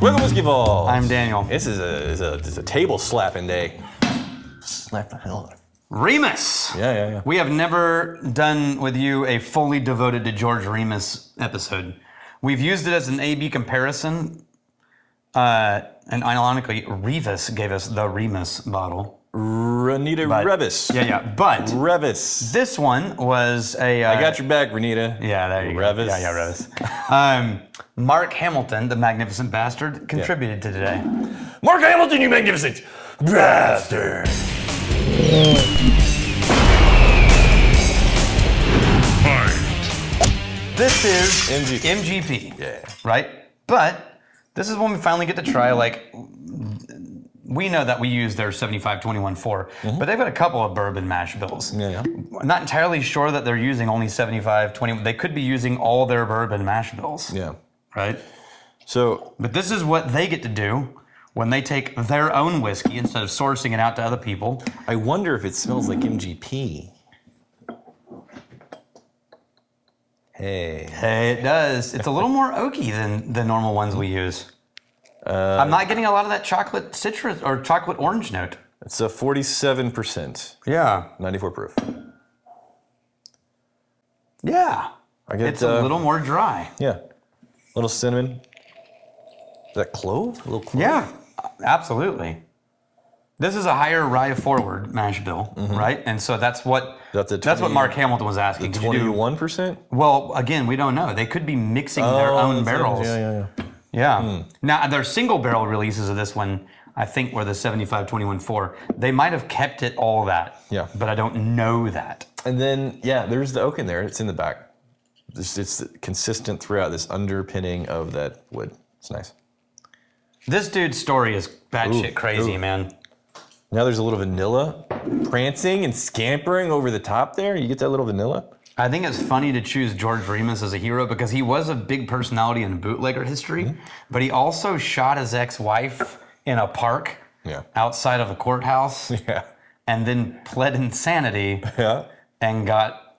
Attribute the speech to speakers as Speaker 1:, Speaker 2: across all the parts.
Speaker 1: Welcome, Whiskey Balls.
Speaker 2: I'm Daniel.
Speaker 1: This is a, is a, is a table slapping day. Slap the hell out of it.
Speaker 2: Remus.
Speaker 1: Yeah, yeah, yeah.
Speaker 2: We have never done with you a fully devoted to George Remus episode. We've used it as an A/B comparison, uh, and ironically, Revis gave us the Remus bottle.
Speaker 1: Renita
Speaker 2: But-
Speaker 1: Revis.
Speaker 2: Yeah, yeah. But
Speaker 1: Revis.
Speaker 2: this one was a. Uh,
Speaker 1: I got your back, Renita.
Speaker 2: Yeah, there you
Speaker 1: Revis.
Speaker 2: go. Yeah, yeah, Revis. um, Mark Hamilton, the magnificent bastard, contributed to today.
Speaker 1: Mark Hamilton, you magnificent bastard.
Speaker 2: This is
Speaker 1: MGP.
Speaker 2: MGP.
Speaker 1: Yeah.
Speaker 2: Right? But this is when we finally get to try, like, we know that we use their 75-21-4, mm-hmm. but they've got a couple of bourbon mash bills.
Speaker 1: Yeah, yeah.
Speaker 2: I'm not entirely sure that they're using only 75-20. They could be using all their bourbon mash bills.
Speaker 1: Yeah.
Speaker 2: Right?
Speaker 1: So
Speaker 2: But this is what they get to do when they take their own whiskey instead of sourcing it out to other people.
Speaker 1: I wonder if it smells like MGP. Hey.
Speaker 2: Hey, it does. It's a little more oaky than the normal ones we use. I'm not getting a lot of that chocolate citrus or chocolate orange note.
Speaker 1: It's a 47%,
Speaker 2: Yeah.
Speaker 1: 94 proof.
Speaker 2: Yeah.
Speaker 1: I get
Speaker 2: It's a
Speaker 1: uh,
Speaker 2: little more dry.
Speaker 1: Yeah. A little cinnamon. Is that clove? A little clove?
Speaker 2: Yeah, absolutely. This is a higher rye forward mash bill, right? And so that's what
Speaker 1: That's the
Speaker 2: that's what Mark Hamilton was asking. Do-
Speaker 1: 21%?
Speaker 2: well, again, we don't know. They could be mixing their own barrels.
Speaker 1: Yeah, yeah, yeah.
Speaker 2: Yeah. Hmm. Now, their single barrel releases of this one, I think, were the 75 21 4. They might have kept it all that.
Speaker 1: Yeah.
Speaker 2: But I don't know that.
Speaker 1: And then, yeah, there's the oak in there. It's in the back. It's, it's consistent throughout this underpinning of that wood. It's nice.
Speaker 2: This dude's story is batshit crazy,
Speaker 1: ooh.
Speaker 2: man.
Speaker 1: Now there's a little vanilla prancing and scampering over the top there. You get that little vanilla?
Speaker 2: I think it's funny to choose George Remus as a hero because he was a big personality in bootlegger history,
Speaker 1: Mm-hmm.
Speaker 2: but he also shot his ex wife in a park
Speaker 1: Yeah.
Speaker 2: outside of a courthouse
Speaker 1: Yeah.
Speaker 2: and then pled insanity
Speaker 1: Yeah.
Speaker 2: and got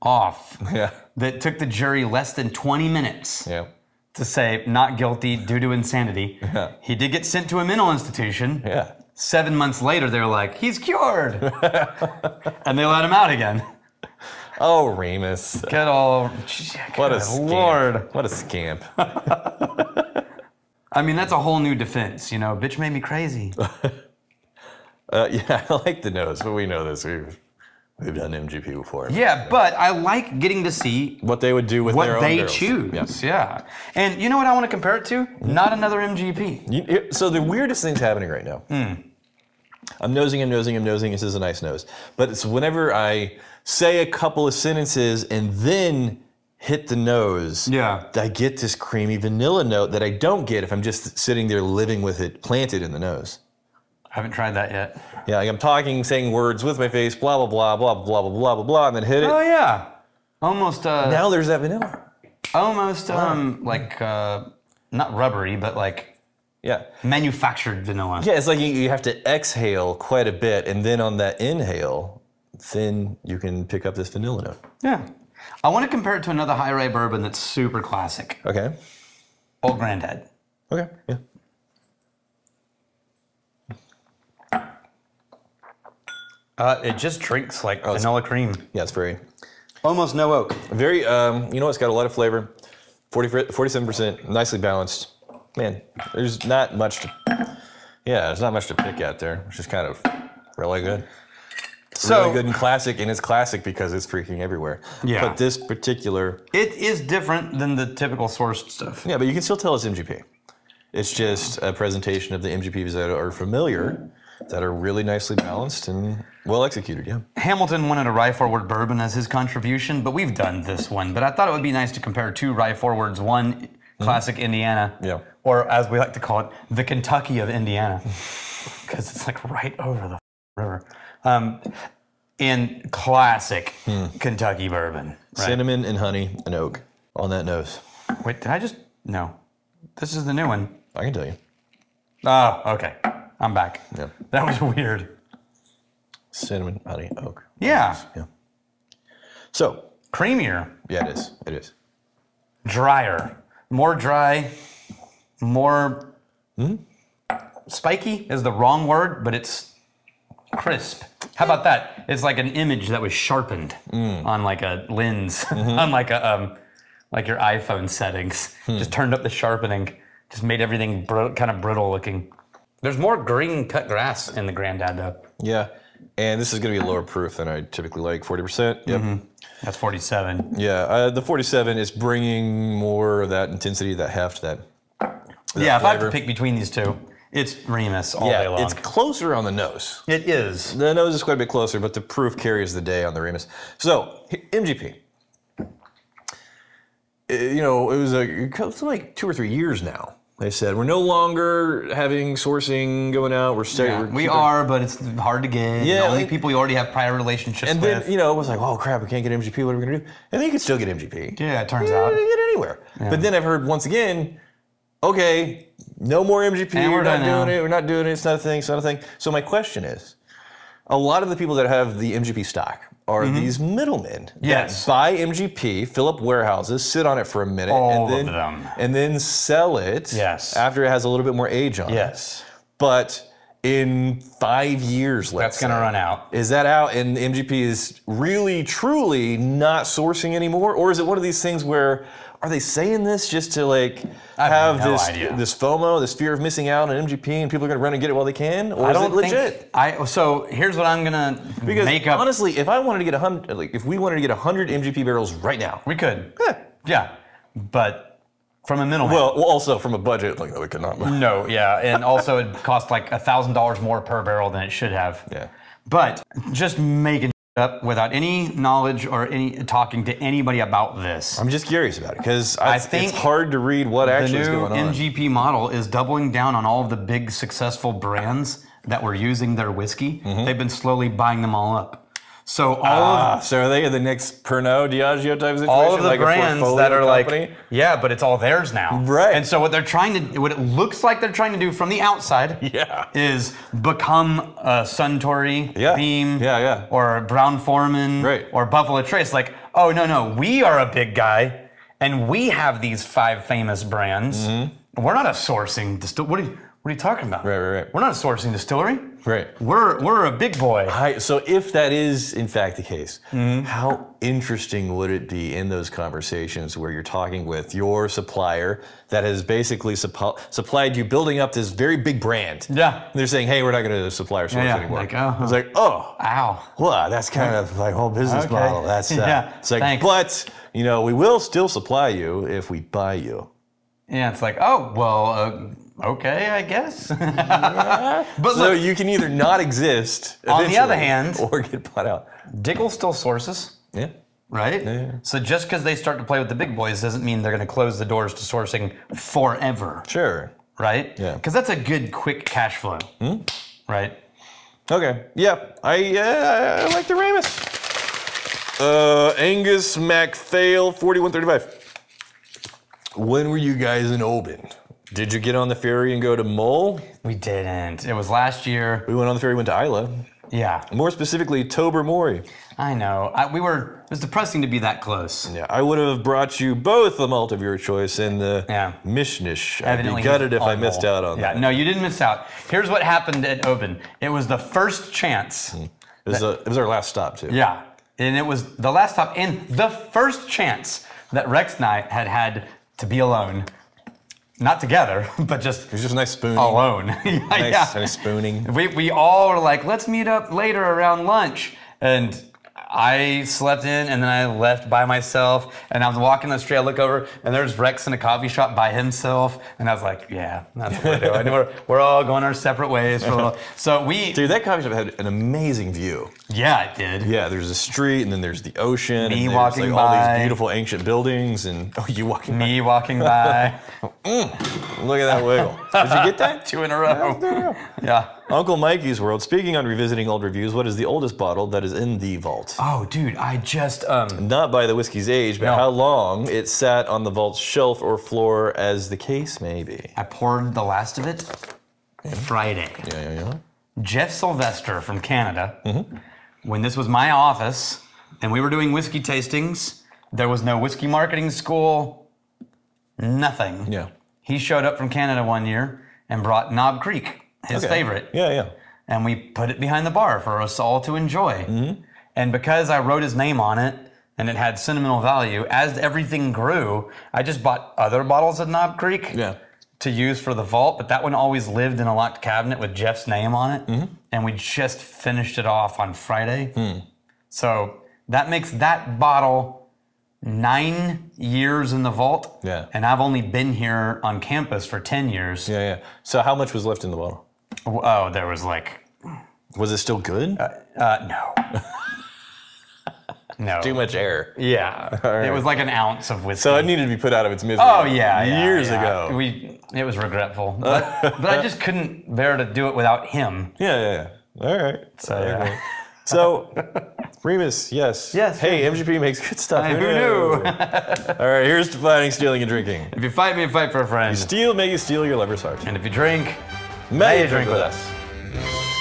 Speaker 2: off.
Speaker 1: Yeah.
Speaker 2: That took the jury less than 20 minutes.
Speaker 1: Yeah.
Speaker 2: to say not guilty due to insanity.
Speaker 1: Yeah.
Speaker 2: He did get sent to a mental institution.
Speaker 1: Yeah.
Speaker 2: Seven months later, they're like, he's cured. and they let him out again.
Speaker 1: Oh, Remus.
Speaker 2: Get all.
Speaker 1: What a scamp.
Speaker 2: Lord.
Speaker 1: What a scamp.
Speaker 2: I mean, that's a whole new defense. You know, bitch made me crazy.
Speaker 1: Uh, yeah, I like the nose, but we know this. We've, we've done MGP before.
Speaker 2: Yeah, but I like getting to see
Speaker 1: What they would do with
Speaker 2: what
Speaker 1: their own
Speaker 2: they
Speaker 1: barrels.
Speaker 2: choose.
Speaker 1: Yes.
Speaker 2: Yeah. And you know what I want to compare it to? Not another MGP.
Speaker 1: You- it- so the weirdest thing's happening right now. I'm nosing, I'm nosing, I'm nosing. This is a nice nose. But it's whenever I say a couple of sentences and then hit the nose,
Speaker 2: Yeah.
Speaker 1: I get this creamy vanilla note that I don't get if I'm just sitting there living with it planted in the nose.
Speaker 2: I haven't tried that yet.
Speaker 1: Yeah, like I'm talking, saying words with my face, blah, blah, blah, blah, blah, blah, blah, blah, blah, and then hit it.
Speaker 2: Oh, yeah. Almost, uh,
Speaker 1: Now there's that vanilla.
Speaker 2: almost, um, like, uh, not rubbery, but like
Speaker 1: Yeah.
Speaker 2: manufactured vanilla.
Speaker 1: Yeah, it's like you, you have to exhale quite a bit, and then on that inhale, then you can pick up this vanilla note.
Speaker 2: Yeah. I want to compare it to another high rye bourbon that's super classic.
Speaker 1: Okay.
Speaker 2: Old Granddad.
Speaker 1: Okay. Yeah.
Speaker 2: Uh, it just drinks like vanilla cream.
Speaker 1: Yeah, it's very,
Speaker 2: Almost no oak.
Speaker 1: very. Um, you know, it's got a lot of flavor. 47 percent, nicely balanced. Man, there's not much to. Yeah, there's not much to pick at there. It's just kind of really good.
Speaker 2: So
Speaker 1: really good and classic, and it's classic because it's freaking everywhere.
Speaker 2: Yeah.
Speaker 1: But this particular,
Speaker 2: it is different than the typical sourced stuff.
Speaker 1: yeah, but you can still tell it's MGP. It's just a presentation of the MGPs that are familiar, that are really nicely balanced and well executed. Yeah.
Speaker 2: Hamilton wanted a rye forward bourbon as his contribution, but we've done this one. But I thought it would be nice to compare two rye forwards. One Mm-hmm. classic Indiana,
Speaker 1: Yeah.
Speaker 2: or as we like to call it, the Kentucky of Indiana, because it's like right over the river. Um, in classic hmm. Kentucky bourbon. Right?
Speaker 1: Cinnamon and honey and oak on that nose.
Speaker 2: Wait, did I just? No. This is the new one.
Speaker 1: I can tell you.
Speaker 2: Oh, okay. I'm back.
Speaker 1: Yeah.
Speaker 2: That was weird.
Speaker 1: Cinnamon, honey, oak.
Speaker 2: Yeah.
Speaker 1: Yeah. So,
Speaker 2: Creamier,
Speaker 1: yeah, it is. It is.
Speaker 2: drier, more dry, more hmm? Spiky is the wrong word, but it's crisp. How about that? It's like an image that was sharpened hmm. on like a lens, mm-hmm. on like a um, like your iPhone settings. Hmm. Just turned up the sharpening, just made everything br- kind of brittle looking. There's more green cut grass in the Granddad though.
Speaker 1: Yeah. And this is going to be a lower proof than I typically like, 40%. Yep.
Speaker 2: That's 47.
Speaker 1: Yeah, uh, the 47 is bringing more of that intensity, that heft, that. that
Speaker 2: yeah, if I have to pick between these two, it's Remus all day
Speaker 1: Yeah,
Speaker 2: long.
Speaker 1: it's closer on the nose.
Speaker 2: it is.
Speaker 1: The nose is quite a bit closer, but the proof carries the day on the Remus. So, MGP. Uh, You know, it was a, it like two or three years now. They said we're no longer having sourcing going out. We're staying. we're
Speaker 2: we
Speaker 1: keeping-
Speaker 2: are, but it's hard to get.
Speaker 1: Yeah,
Speaker 2: the only
Speaker 1: like-
Speaker 2: people you already have prior relationships
Speaker 1: And
Speaker 2: with.
Speaker 1: then you know it was like, oh crap, we can't get MGP. What are we gonna do? And then you can still get MGP.
Speaker 2: yeah, it turns
Speaker 1: You
Speaker 2: out.
Speaker 1: can get anywhere. But then I've heard once again, okay, no more MGP.
Speaker 2: And
Speaker 1: we're,
Speaker 2: we're
Speaker 1: not doing
Speaker 2: now.
Speaker 1: it. We're not doing it. It's not a thing. It's not a thing. So my question is, a lot of the people that have the MGP stock are these middlemen
Speaker 2: Mm-hmm. Yes.
Speaker 1: that buy MGP, fill up warehouses, sit on it for a minute,
Speaker 2: All
Speaker 1: and then
Speaker 2: of them.
Speaker 1: and then sell it.
Speaker 2: Yes.
Speaker 1: After it has a little bit more age on it.
Speaker 2: Yes.
Speaker 1: But in five years, let's
Speaker 2: That's going to run out.
Speaker 1: is that out and MGP is really, truly not sourcing anymore? Or is it one of these things where are they saying this just to like
Speaker 2: I
Speaker 1: have
Speaker 2: have no
Speaker 1: this
Speaker 2: idea.
Speaker 1: this FOMO, this fear of missing out on MGP and people are gonna run and get it while they can? Or
Speaker 2: I
Speaker 1: is
Speaker 2: don't
Speaker 1: it legit?
Speaker 2: think I. So here's what I'm gonna
Speaker 1: because
Speaker 2: make up.
Speaker 1: honestly, if I wanted to get a hundred like if we wanted to get hundred MGP barrels right now,
Speaker 2: we could.
Speaker 1: eh,
Speaker 2: Yeah, but from a middleman.
Speaker 1: well, well also from a budget, like we could not.
Speaker 2: no, yeah, and also it cost like a thousand dollars more per barrel than it should have.
Speaker 1: Yeah.
Speaker 2: But just making up without any knowledge or any talking to anybody about this.
Speaker 1: I'm just curious about it because
Speaker 2: I think it's
Speaker 1: hard to read what actually is going on.
Speaker 2: The MGP model is doubling down on all of the big successful brands that were using their whiskey.
Speaker 1: Mm-hmm.
Speaker 2: They've been slowly buying them all up. So all of
Speaker 1: Ah, so are they the next Pernod Diageo type situation?
Speaker 2: all of the
Speaker 1: like
Speaker 2: brands that are
Speaker 1: company?
Speaker 2: like, yeah, but it's all theirs now.
Speaker 1: Right.
Speaker 2: And so what they're trying to, what it looks like they're trying to do from the outside,
Speaker 1: Yeah.
Speaker 2: is become a Suntory,
Speaker 1: Yeah.
Speaker 2: Beam,
Speaker 1: Yeah, yeah.
Speaker 2: or Brown-Forman,
Speaker 1: Right.
Speaker 2: or Buffalo Trace. Like, oh no, no, we are a big guy, and we have these five famous brands. We're not a sourcing distill. What are you, what are you talking about?
Speaker 1: Right, right, right.
Speaker 2: We're not a sourcing distillery.
Speaker 1: Right.
Speaker 2: We're we're a big boy.
Speaker 1: Hi, so if that is in fact the case,
Speaker 2: Mm-hmm.
Speaker 1: how interesting would it be in those conversations where you're talking with your supplier that has basically suppo- supplied you building up this very big brand?
Speaker 2: Yeah.
Speaker 1: And they're saying, hey, we're not going to supply our source
Speaker 2: yeah,
Speaker 1: anymore.
Speaker 2: like, oh.
Speaker 1: It's like, oh,
Speaker 2: Ow.
Speaker 1: well, that's kind of like whole business
Speaker 2: Okay.
Speaker 1: model. That's uh,
Speaker 2: Yeah,
Speaker 1: It's like,
Speaker 2: thanks.
Speaker 1: but you know, we will still supply you if we buy you.
Speaker 2: Yeah, it's like, oh, well, uh, okay, I guess. but
Speaker 1: So
Speaker 2: look,
Speaker 1: you can either not exist
Speaker 2: On the other hand-
Speaker 1: or get bought out.
Speaker 2: Dickel still sources,
Speaker 1: Yeah.
Speaker 2: right?
Speaker 1: Yeah.
Speaker 2: So just because they start to play with the big boys doesn't mean they're going to close the doors to sourcing forever,
Speaker 1: Sure.
Speaker 2: right?
Speaker 1: Yeah.
Speaker 2: Because that's a good, quick cash flow, Hmm? right?
Speaker 1: Okay. Yeah. I uh, I like the Remus. Uh, Angus MacPhail, forty-one thirty-five. When were you guys in Oban? Did you get on the ferry and go to Mull?
Speaker 2: We didn't. It was last year.
Speaker 1: We went on the ferry, went to Islay.
Speaker 2: Yeah,
Speaker 1: More specifically, Tobermory.
Speaker 2: I know. I, we were. It was depressing to be that close.
Speaker 1: Yeah, I would have brought you both the malt of your choice and the
Speaker 2: Yeah.
Speaker 1: Mishnish. I'd be gutted if I missed out on
Speaker 2: Yeah,
Speaker 1: that.
Speaker 2: no, you didn't miss out. Here's what happened at Oban. It was the first chance. Hmm.
Speaker 1: It was, a, it was our last stop too.
Speaker 2: Yeah, and it was the last stop and the first chance that Rex and I had had to be alone, not together, but just
Speaker 1: It was just a nice spooning.
Speaker 2: alone. yeah,
Speaker 1: nice,
Speaker 2: yeah.
Speaker 1: nice spooning.
Speaker 2: We, we all were like, let's meet up later around lunch. And I slept in and then I left by myself. And I was walking the street, I look over and there's Rex in a coffee shop by himself. And I was like, yeah, that's what we're doing. we're, we're all going our separate ways. For a little. So we,
Speaker 1: Dude, that coffee shop had an amazing view.
Speaker 2: yeah, it did.
Speaker 1: Yeah, there's a street, and then there's the ocean,
Speaker 2: Me
Speaker 1: and
Speaker 2: walking
Speaker 1: like all these beautiful ancient buildings, and oh, you walking
Speaker 2: Me walking by
Speaker 1: by. Mm, look at that wiggle. Did you get that?
Speaker 2: two in a row. Yeah.
Speaker 1: Uncle Mikey's World. Speaking on revisiting old reviews, what is the oldest bottle that is in the vault?
Speaker 2: Oh, dude, I just um.
Speaker 1: Not by the whiskey's age, but
Speaker 2: No.
Speaker 1: how long it sat on the vault's shelf or floor, as the case may be.
Speaker 2: I poured the last of it Friday.
Speaker 1: Yeah, yeah, yeah.
Speaker 2: Jeff Sylvester from Canada,
Speaker 1: Mm-hmm.
Speaker 2: when this was my office and we were doing whiskey tastings, there was no whiskey marketing school, nothing.
Speaker 1: Yeah.
Speaker 2: He showed up from Canada one year and brought Knob Creek, his
Speaker 1: Okay.
Speaker 2: favorite,
Speaker 1: Yeah, yeah.
Speaker 2: and we put it behind the bar for us all to enjoy.
Speaker 1: Mm-hmm.
Speaker 2: And because I wrote his name on it and it had sentimental value, as everything grew, I just bought other bottles of Knob Creek
Speaker 1: Yeah.
Speaker 2: to use for the vault, but that one always lived in a locked cabinet with Jeff's name on it.
Speaker 1: Mm-hmm.
Speaker 2: And we just finished it off on Friday.
Speaker 1: Hmm.
Speaker 2: So that makes that bottle nine years in the vault.
Speaker 1: Yeah.
Speaker 2: And I've only been here on campus for 10 years.
Speaker 1: Yeah, yeah. So how much was left in the bottle?
Speaker 2: Oh, there was like,
Speaker 1: Was it still good?
Speaker 2: uh, no. no.
Speaker 1: Too much air.
Speaker 2: Yeah.
Speaker 1: right.
Speaker 2: It was like an ounce of whiskey.
Speaker 1: So it needed to be put out of its misery.
Speaker 2: Oh yeah, yeah,
Speaker 1: years
Speaker 2: yeah.
Speaker 1: ago.
Speaker 2: We it was regretful, but but I just couldn't bear to do it without him.
Speaker 1: yeah, yeah, yeah. All right.
Speaker 2: So yeah.
Speaker 1: So, Remus, yes.
Speaker 2: Yes,
Speaker 1: Hey, MGP makes good stuff.
Speaker 2: Who knew?
Speaker 1: All right, here's to fighting, stealing, and drinking.
Speaker 2: if you fight me, fight for a friend.
Speaker 1: You steal, may you steal your lover's heart.
Speaker 2: And if you drink,
Speaker 1: May
Speaker 2: you drink with us.